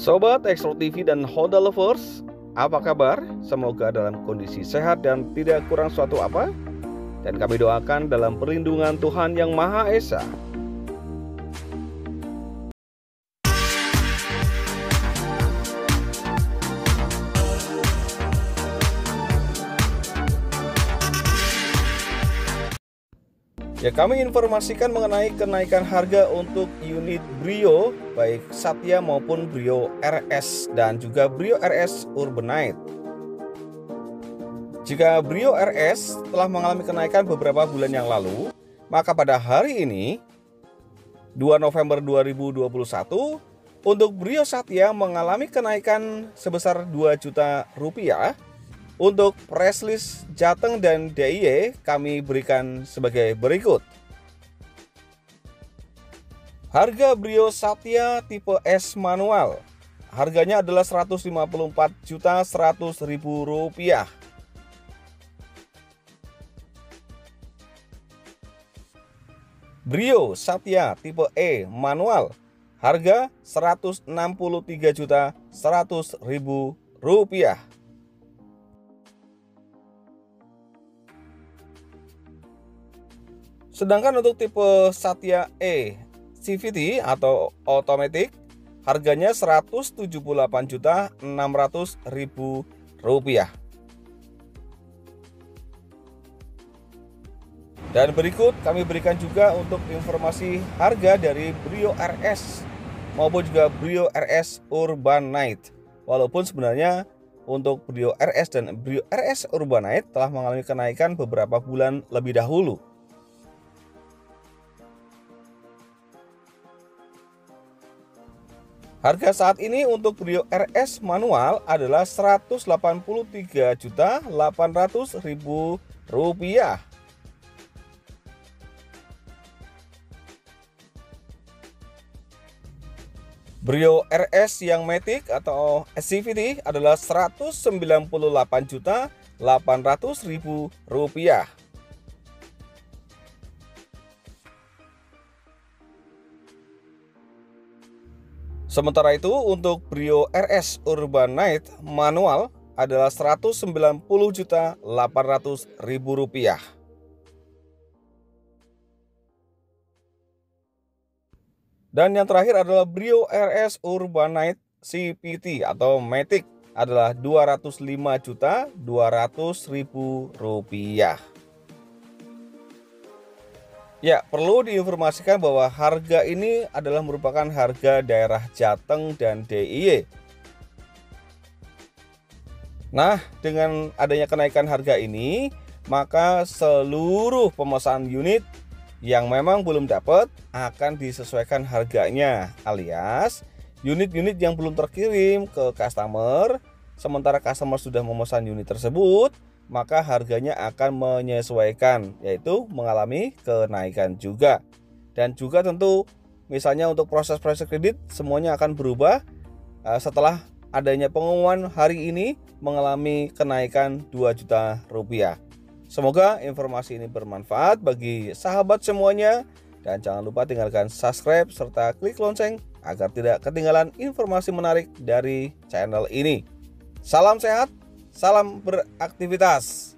Sobat Extra TV dan Honda Lovers, apa kabar? Semoga dalam kondisi sehat dan tidak kurang suatu apa. Dan kami doakan dalam perlindungan Tuhan Yang Maha Esa. Ya kami informasikan mengenai kenaikan harga untuk unit Brio baik Satya maupun Brio RS dan juga Brio RS Urbanite. Jika Brio RS telah mengalami kenaikan beberapa bulan yang lalu, maka pada hari ini 2 November 2021 untuk Brio Satya mengalami kenaikan sebesar 2 juta rupiah untuk press list Jateng dan DIY kami berikan sebagai berikut. Harga Brio Satya tipe S manual. Harganya adalah 154 juta 100 ribu rupiah. Brio Satya tipe E manual. Harga 163 Sedangkan untuk tipe Satya E CVT atau Automatic harganya 178 juta 600 ribu rupiah. Dan berikut kami berikan juga untuk informasi harga dari Brio RS maupun juga Brio RS Urban Night. Walaupun sebenarnya untuk Brio RS dan Brio RS Urban Night telah mengalami kenaikan beberapa bulan lebih dahulu. Harga saat ini untuk Brio RS manual adalah 183 juta 800 ribu rupiah. Brio RS yang Matic atau SCVT adalah 198 Sementara itu untuk Brio RS Urban Night manual adalah 190 juta 800 ribu rupiah. Dan yang terakhir adalah Brio RS Urban Night CPT atau Matic adalah 205 juta 200 ribu rupiah. Ya, perlu diinformasikan bahwa harga ini adalah merupakan harga daerah Jateng dan DIY. Nah, dengan adanya kenaikan harga ini, maka seluruh pemesan unit yang memang belum dapat akan disesuaikan harganya alias unit-unit yang belum terkirim ke customer sementara customer sudah memesan unit tersebut maka harganya akan menyesuaikan yaitu mengalami kenaikan juga. Dan juga tentu misalnya untuk proses-proses kredit semuanya akan berubah eh, setelah adanya pengumuman hari ini mengalami kenaikan 2 juta rupiah. Semoga informasi ini bermanfaat bagi sahabat semuanya dan jangan lupa tinggalkan subscribe serta klik lonceng agar tidak ketinggalan informasi menarik dari channel ini. Salam sehat Salam beraktivitas.